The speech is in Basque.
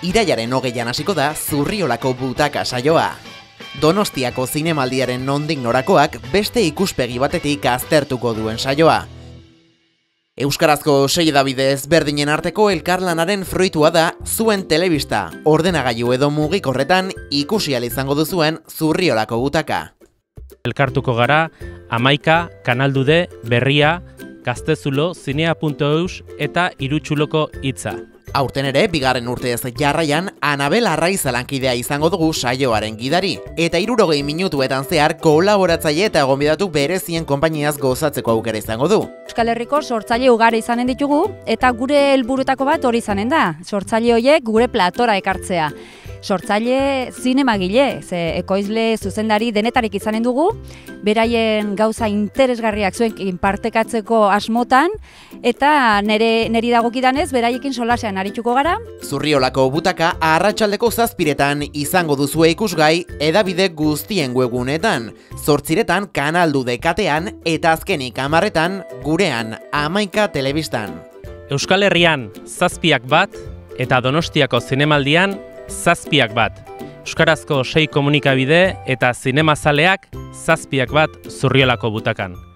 Iraiaren hogeian hasiko da zurriolako butaka saioa. Donostiako zinemaldiaren nondik norakoak beste ikuspegi batetik aztertuko duen saioa. Euskarazko sei edabide ezberdinen arteko elkarlanaren fruitua da zuen telebista, ordenagailu edo mugikorretan ikusi izango duzuen zurriolako butaka. Elkartuko gara, Amaika, Kanaldude, Berria, Gaztezulo, Zinea.eus eta Irutxuloko hitza. Aurten ere, bigarren urtez jarraian, Anabel Arraiz lankidea izango dugu saioaren gidari. Eta irurogei minutuetan zehar kolaboratzaile eta gonbidatu berezien konpainiaz gozatzeko aukera izango du. Euskal Herriko sortzaile ugari izanen ditugu eta gure helburutako bat hori izanen da. Sortzaile horiek gure platora ekartzea sortzaile zinemagile, ze ekoizle zuzendari denetarik izanen dugu, beraien gauza interesgarriak zuen partekatzeko asmotan, eta nere, neri dagokidanez, beraiekin solasean arituko gara. Zurriolako butaka arratsaldeko zazpiretan izango duzue ikusgai edabide guztien webunetan, zortziretan kanaldu dekatean eta azkenik amarretan gurean amaika telebistan. Euskal Herrian zazpiak bat eta Donostiako zinemaldian zazpiak bat. Euskarazko sei komunikabide eta zinemazaleak zazpiak bat zurriolako butakan.